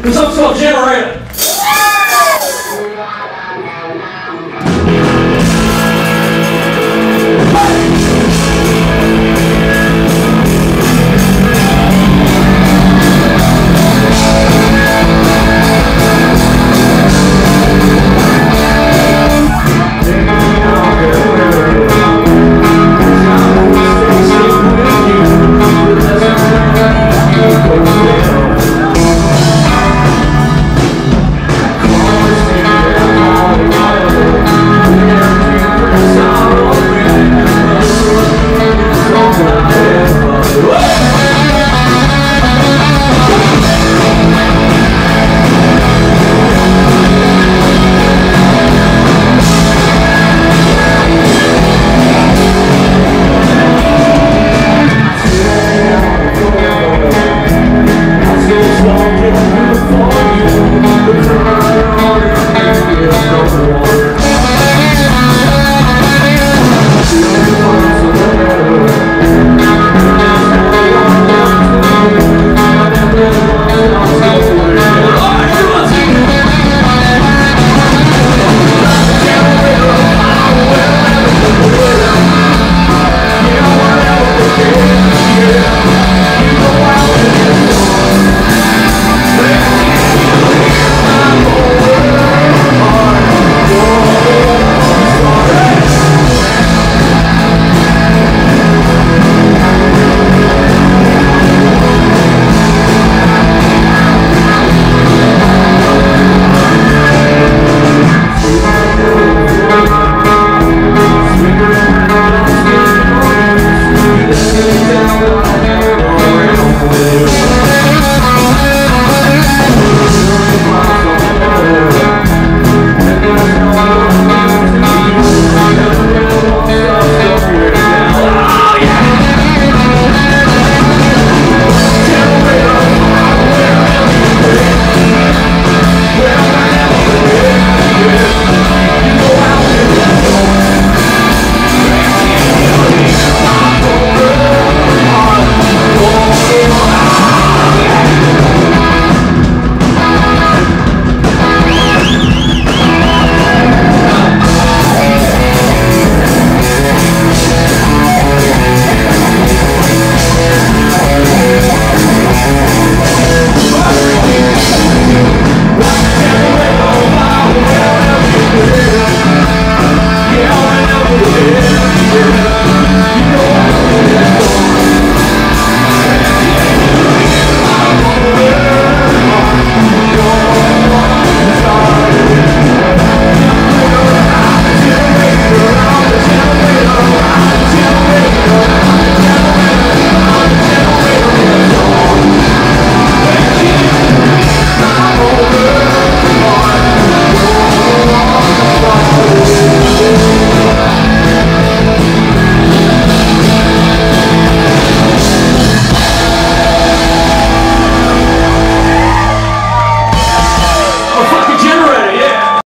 Because I'm still a generator.